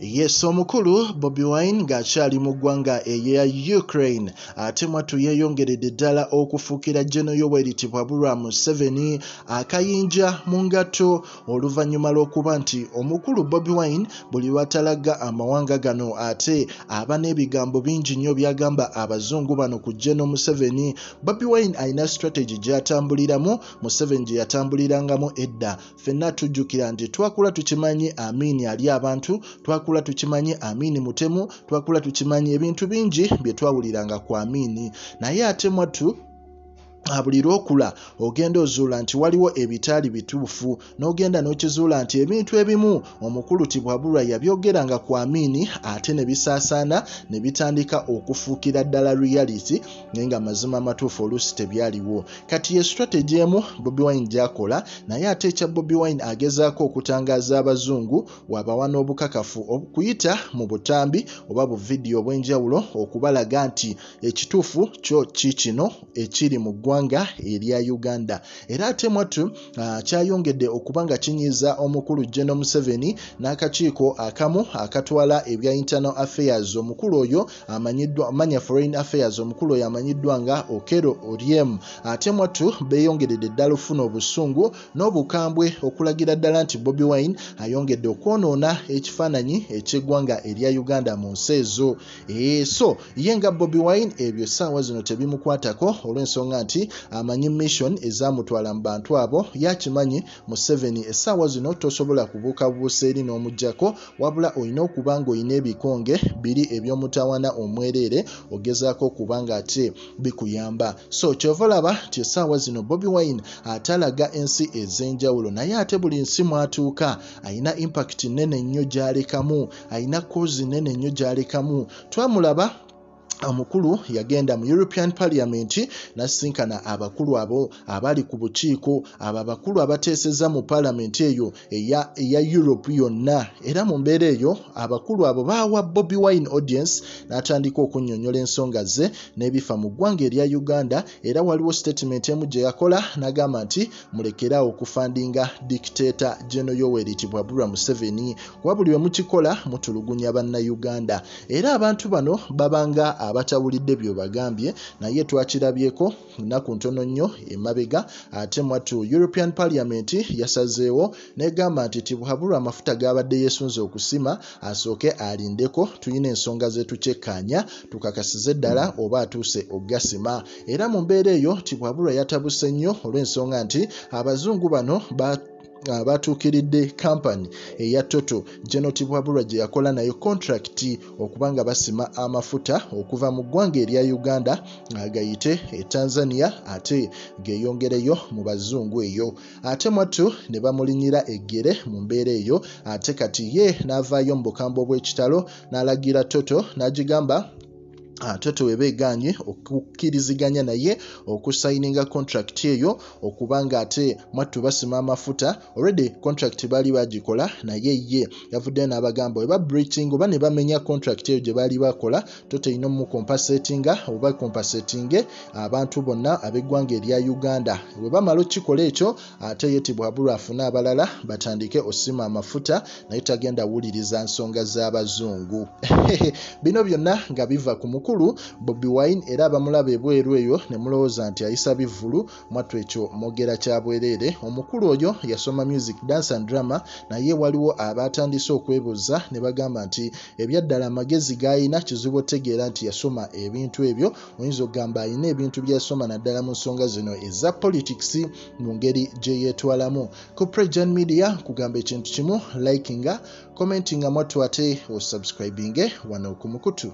yes omukulu bobi wine ng'akyali mu ggwanga eya ukraine. Ate mwattu yeeyongeredde ddala okufuukira geno yoweri tibwabulwa museveni akayinja mu ngatto oluvannyuma lw'okuba nti omukulu bobi wine buli lw'atalagga amawanga gano ate aba n'ebigambo bingi nnyo byagamba abazungu bano ku geno museveni. Bobi wine alina strategy gy'atambuliramu museveni gye yatambulirangamu edda. Ffenna tujjukira nti twakula tukimanyi amiini ali abantu twakula tukimanyi amiini mutemu twakula tukimanyi ebintu bingi bye twawuliranga ku amiini naye ate mwattu buli lwokula ogenda ozuula nti waliwo ebitaali bituufu n'ogenda n'okizuula nti ebintu ebimu. Omukulu tibwabulwa yabyogeranga ku amiini ate ne bisaasaana ne bitandika okufuukira ddala reality naye nga mazima amatuufu oluusi tebyaliwo. Kati ye strategy emu bobi wine gy'akola naye ate ekya bobi wine agezaako okutangaaza abazungu wabawa n'obukakafu okuyita mu butambi oba bu vidiyo obw'enjawulo okubalaga nti ekituufu kyo kiikino ekiri mu ggwanga ggwanga erya uganda. Era ate mwattu uh, kyayongedde okuba nga kinyiiza omukulu geno museveni n'akakiiko akamu akatwala ebya internal affairs. Omukulu oyo amanyiddwa manya foreign affairs. Omukulu oyo amanyiddwa nga okero oriem ate mwattu beeyongeredde ddala ofuna obusungu n'obukambwe okulagira ddala nti bobi wine ayongedde okwonoona ekifaananyi eky'eggwanga erya uganda mu nsi ezo. Ee so ye nga bobi wine ebyo essaawa zino tebimukwatako olw'ensonga nti amanyi mission ezamutwala mu bantu abo. Yakimanyi museveni essaawa zino tosobola kubuuka bubuusa eri n'omugjako wabula olina okuba nga olina ebikonge biri ebyomutawana omwereere ogezaako okuba nga ate bikuyamba. So kyova olaba nti essaawa zino bobi wine atalaga ensi ez'enjawulo naye ate buli nsi mwatuuka ayina impact nnene nnyo gy'alekamu ayina kozi nnene nnyo gy'alekamu. Twamulaba omukulu yagenda mu european parliament n'asisinkana abakulu abo abali ku bukiiko abo abakulu abateeseza mu paalamenti eyo eya, eya europe yonna. Era mu mbeera eyo abakulu abo baawa bobi wine audience n'atandika okunnyonnyola ensonga ze n'ebifa mu ggwanga erya uganda. Era waliwo statement emu gye yakola n'agamba nti mulekeraawo okufandinga dictator geno yoweri tibwabulwa museveni. Kuba buli we mukikola mutulugunya bannayuganda. Era abantu bano babanga abatawulidde byobagambye naye twakirabyeko nnaku ntono nnyo emabega ate mwattu european parliament yasazeewo negamba nti tibwabulwa amafuta gabadde yeesunze okusima asooke alindeko tulina ensonga zetukyekkaanya tukakasize ddala oba atuuse ogasima era mu mbeera eyo tibwabulwa yatabuse nnyo olw'ensonga nti abazungu bano ba batuukiridde kampani eya toto. Geno tibwabulwa gye yakola nayo kontrakiti okuba nga basima amafuta okuva mu ggwanga erya uganda agayite e tanzania ate geeyongereyo mu bazungu eyo. Ate mwattu ne bamulinyira eggere mu mbeera eyo ate kati ye n'avaayo mu bukambwe bw'ekitalo n'alagira toto n'agigamba toto we beeganye okukkiriziganya naye okusayininga contract eyo okuba nga ate mwattu basima amafuta. Already contract baali bagikola naye ye yavuddeyo n'abagamba we babreaching oba ne bamenya contract eyo gye baali bakola toto erina omukompasatinga oba kompasatinge abantu bonna ab'eggwanga erya uganda. We bamala okukikola ekyo ate ye tibwabulwa afune abalala batandike osima amafuta naye tagenda wuliriza nsonga z'abazungu. Bino byonna nga biva ku mukulu omukulu bobi wine era abamulaba ebweru eyo ne mulowooza nti ayisa bivvulu. Mwattu ekyo mwogera kya bwereere omukulu oyo yasoma music dance and drama naye waliwo abatandise okwebuuza ne bagamba nti ebyaddala amagezi g'ayina kizibu otegeera nti yasoma ebintu ebyo. Oyinza okugamba ayina ebintu byasoma naddala mu nsonga zino eza politics mu ngeri gye yeetwalamu. Ku prejan media kugamba ekintu kimu likinga commentinga mwattu ate osubscribinge wano ku mukutu